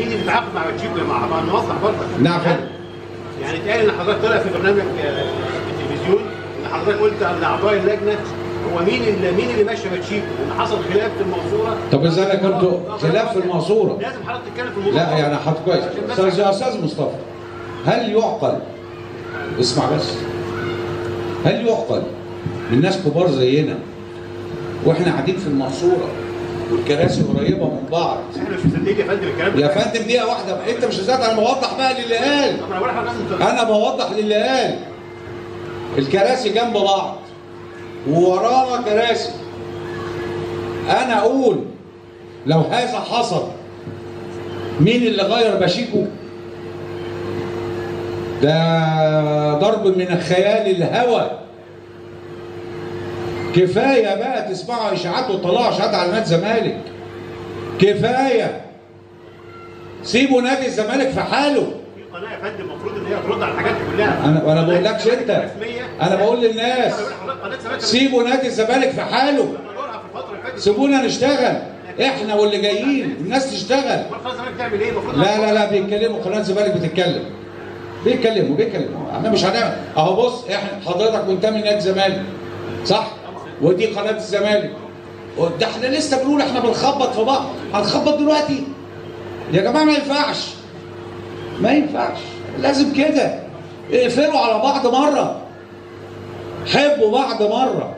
مين اللي اتعاقد مع باتشيكو مع نوضح برضه. نعم فندم. يعني اتقال ان حضرتك طلع في برنامج آه، التلفزيون ان حضرتك قلت ان اعضاء اللجنة هو مين اللي مين اللي ماشي باتشيكو ان حصل خلاف في المنصورة؟ طب إزاي أنا كنت خلاف في المنصورة؟ لازم حضرتك تتكلم في الموضوع لا يعني حط كويس. أستاذ يا أستاذ مصطفى هل يعقل اسمع بس. هل يعقل من ناس كبار زينا وإحنا قاعدين في المنصورة والكراسي قريبة من بعض. إحنا مش مصدقين يا فندم الكلام ده. يا فندم دقيقة واحدة انت مش مصدق أنا بوضح بقى للي قال. أنا بوضح للي قال. الكراسي جنب بعض. وورانا كراسي. أنا أقول لو هذا حصل مين اللي غير باشيكو ده ضرب من الخيال الهوى. كفاية بقى تسمعوا إشاعات وتطلعوا اشاعات على نادي الزمالك. كفاية. سيبوا نادي الزمالك في حاله. في قناة يا فندم المفروض إن هي ترد على الحاجات دي كلها. أنا وأنا بقول لكش أنت. أنا بقول للناس. سيبوا نادي الزمالك في حاله. سيبونا نشتغل. إحنا واللي جايين. الناس تشتغل. المفروض لا لا لا بيتكلموا. قناة الزمالك بتتكلم. بيتكلموا بيتكلموا. إحنا مش هنعمل. أهو بص إحنا حضرتك منتمي لنادي الزمالك صح؟ ودي قناة الزمالك. ده إحنا لسه بنقول إحنا بنخبط في بعض. هنخبط دلوقتي. يا جماعة ما ينفعش. ما ينفعش. لازم كده. اقفلوا على بعض مرة. حبوا بعض مرة.